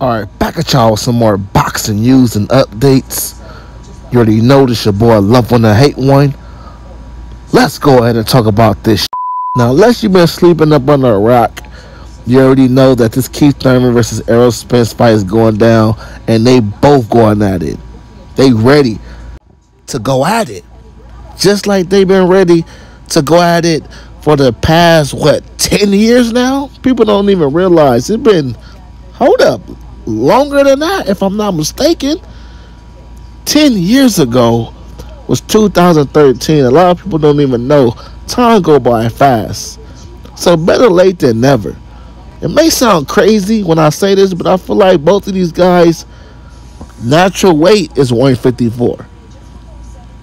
Alright, back at y'all with some more boxing news and updates. You already know this your boy Love One to Hate One. Let's go ahead and talk about this. Now, unless you've been sleeping up under a rock, you already know that this Keith Thurman versus Errol Spence fight is going down, and they both going at it. They ready to go at it, just like they've been ready to go at it for the past what ten years now. People don't even realize it's been hold up longer than that, if I'm not mistaken. Ten years ago was 2013. A lot of people don't even know. Time go by fast. So better late than never. It may sound crazy when I say this, but I feel like both of these guys' natural weight is 154.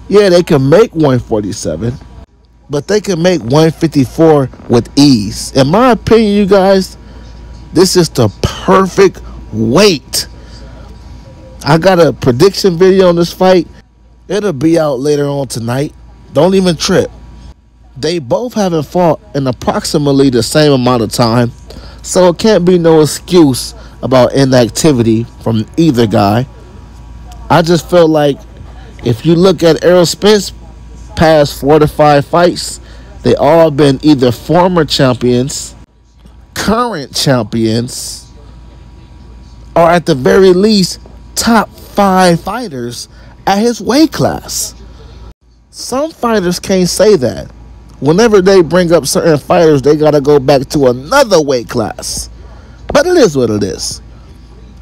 Yeah, they can make 147, but they can make 154 with ease. In my opinion, you guys, this is the perfect weight. I got a prediction video on this fight. It'll be out later on tonight. Don't even trip. They both haven't fought in approximately the same amount of time. So it can't be no excuse about inactivity from either guy. I just feel like if you look at Errol Spence past four to five fights, they all been either former champions, current champions, or at the very least top five fighters at his weight class. Some fighters can't say that whenever they bring up certain fighters, they got to go back to another weight class. But it is what it is.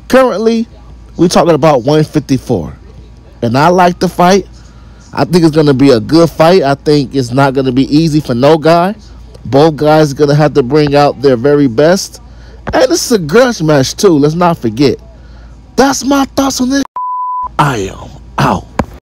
Currently, we're talking about 154. And I like the fight. I think it's going to be a good fight. I think it's not going to be easy for no guy. Both guys are going to have to bring out their very best. And it's a grudge match, too. Let's not forget. That's my thoughts on this. I am out.